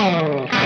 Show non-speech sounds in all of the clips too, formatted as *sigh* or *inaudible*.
Oh.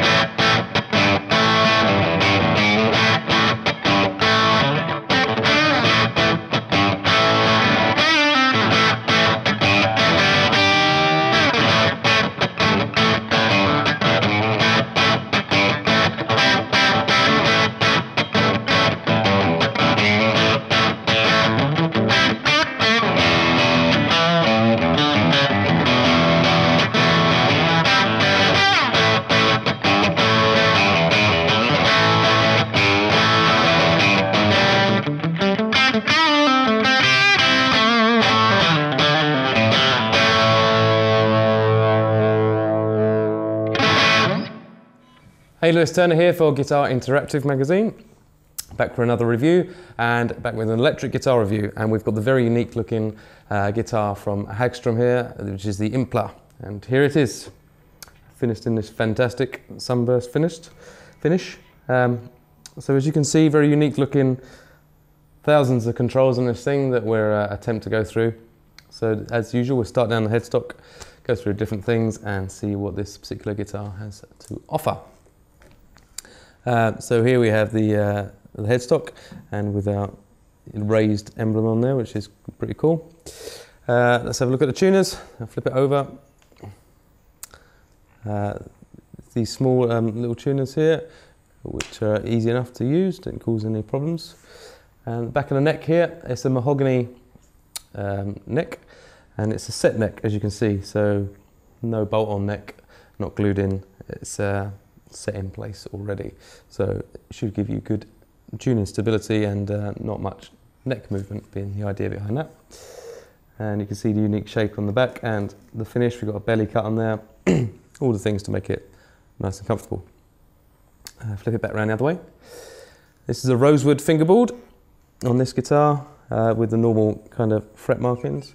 Hey, Lewis Turner here for Guitar Interactive magazine. Back for another review and back with an electric guitar review. And we've got the very unique looking uh, guitar from Hagstrom here, which is the Impala. And here it is, finished in this fantastic sunburst finished finish. Um, so as you can see, very unique looking, thousands of controls on this thing that we're uh, attempt to go through. So as usual, we'll start down the headstock, go through different things and see what this particular guitar has to offer. Uh, so here we have the, uh, the headstock and with our raised emblem on there, which is pretty cool. Uh, let's have a look at the tuners. I'll flip it over. Uh, these small um, little tuners here, which are easy enough to use, don't cause any problems. And the back of the neck here, it's a mahogany um, neck, and it's a set neck, as you can see. So no bolt-on neck, not glued in. It's uh, set in place already. So it should give you good tuning stability and uh, not much neck movement being the idea behind that. And you can see the unique shape on the back and the finish, we've got a belly cut on there, *clears throat* all the things to make it nice and comfortable. Uh, flip it back around the other way. This is a rosewood fingerboard on this guitar uh, with the normal kind of fret markings.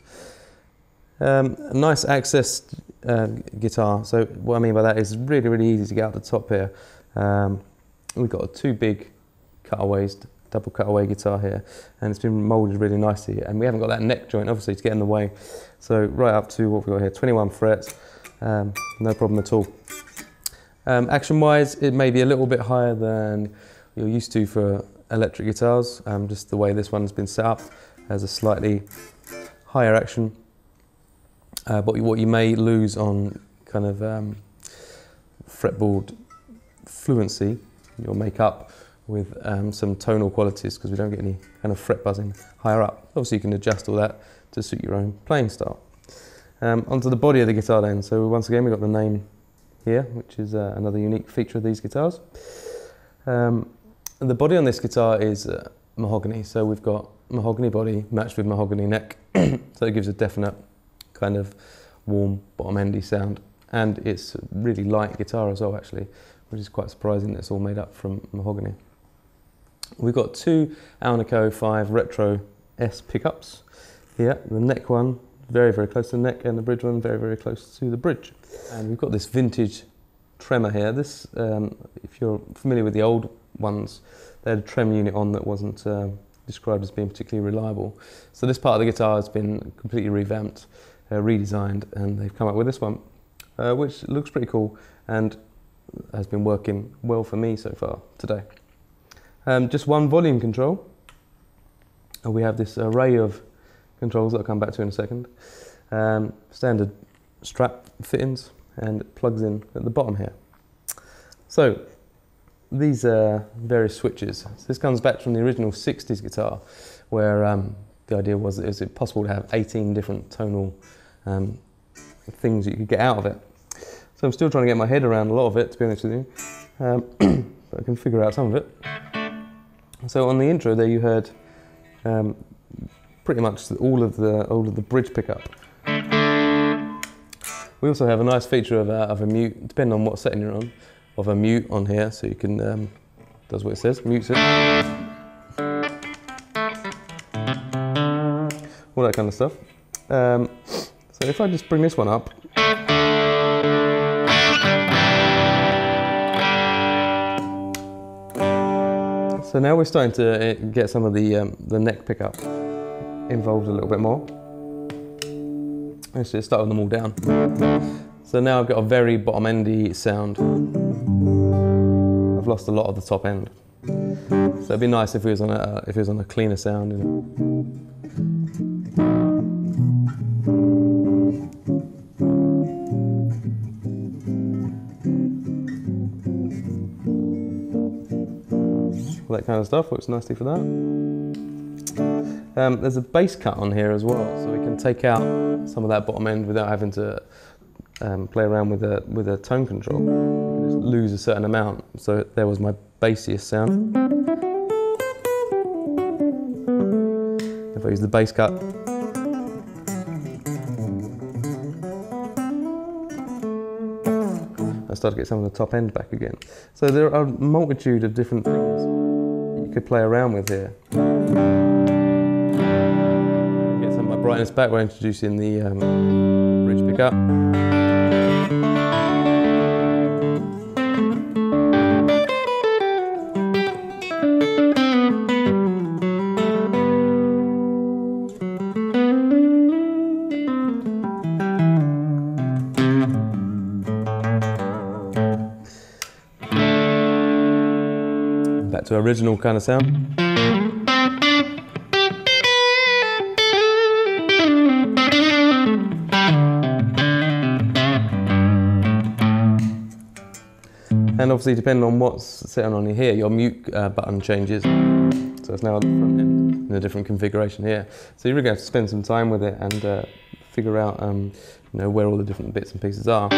Um, nice access uh, guitar. So what I mean by that is really, really easy to get out the top here. Um, we've got two big cutaways, double cutaway guitar here, and it's been moulded really nicely. And we haven't got that neck joint, obviously, to get in the way. So right up to what we've got here, 21 frets, um, no problem at all. Um, Action-wise, it may be a little bit higher than you're used to for electric guitars, um, just the way this one's been set up has a slightly higher action uh, but what you may lose on kind of um, fretboard fluency, you'll make up with um, some tonal qualities because we don't get any kind of fret buzzing higher up. Obviously you can adjust all that to suit your own playing style. Um, onto the body of the guitar then. So once again we've got the name here, which is uh, another unique feature of these guitars. Um, the body on this guitar is uh, mahogany, so we've got mahogany body matched with mahogany neck, *coughs* so it gives a definite kind of warm bottom endy sound. And it's really light guitar as well actually, which is quite surprising it's all made up from mahogany. We've got two Alnico 5 Retro S pickups here. The neck one very, very close to the neck and the bridge one very, very close to the bridge. And we've got this vintage Tremar here. This, um, if you're familiar with the old ones, they had a trem unit on that wasn't um, described as being particularly reliable. So this part of the guitar has been completely revamped uh, redesigned and they've come up with this one, uh, which looks pretty cool and has been working well for me so far today. Um, just one volume control. And we have this array of controls that I'll come back to in a second. Um, standard strap fittings and it plugs in at the bottom here. So these are various switches. So this comes back from the original 60s guitar where um, the idea was, is it possible to have 18 different tonal um, things you could get out of it. So I'm still trying to get my head around a lot of it, to be honest with you, um, *clears throat* but I can figure out some of it. So on the intro there you heard um, pretty much all of the all of the bridge pickup. We also have a nice feature of a, of a mute, depending on what setting you're on, of a mute on here, so you can um, does what it says, mutes it. That kind of stuff. Um, so if I just bring this one up, So now we're starting to eh, get some of the, um, the neck pickup involved a little bit more. Just start with them all down. So now I've got a very bottom endy sound. I've lost a lot of the top end. So it'd be nice if it was on a if it was on a cleaner sound. You know. Kind of stuff, works nicely for that. Um, there's a bass cut on here as well, so we can take out some of that bottom end without having to um, play around with a, with a tone control. Lose a certain amount. So there was my bassiest sound. If I use the bass cut, I start to get some of the top end back again. So there are a multitude of different things could play around with here. Get some of my brightness back, we're introducing the um, bridge pickup. To original kind of sound. And obviously depending on what's sitting on here, your mute uh, button changes. So it's now at the front end in a different configuration here. So you're really going to have to spend some time with it and uh, figure out um, you know, where all the different bits and pieces are.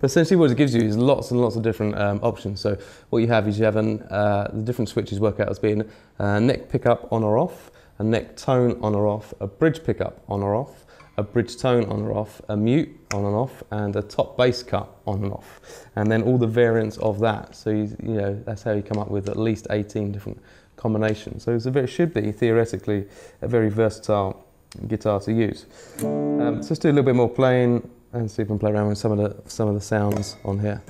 But essentially what it gives you is lots and lots of different um, options. So what you have is you have an, uh, the different switches work out as being a neck pickup on or off, a neck tone on or off, a bridge pickup on or off, a bridge tone on or off, a mute on and off, and a top bass cut on and off. And then all the variants of that. So you, you know that's how you come up with at least 18 different combinations. So it should be theoretically a very versatile guitar to use. Um, so let's do a little bit more playing and see if we can play around with some of the some of the sounds on here.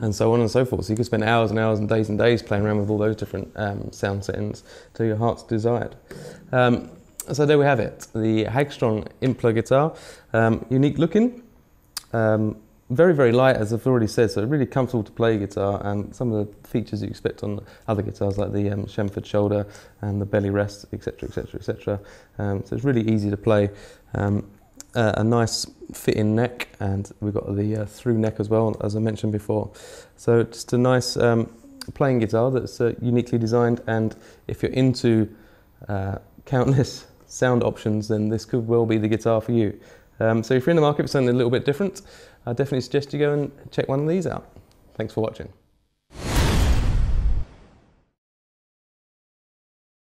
And so on and so forth. So you could spend hours and hours and days and days playing around with all those different um, sound settings to your heart's desired. Um, so there we have it, the Hagstrom Impala guitar, um, unique looking, um, very very light as I've already said, so really comfortable to play guitar and some of the features you expect on other guitars like the um, Shenford shoulder and the belly rest, etc, etc, etc. So it's really easy to play. Uh, a nice fitting neck and we've got the uh, through neck as well as I mentioned before. So just a nice um, playing guitar that's uh, uniquely designed and if you're into uh, countless *laughs* sound options then this could well be the guitar for you. Um, so if you're in the market for something a little bit different I definitely suggest you go and check one of these out. Thanks for watching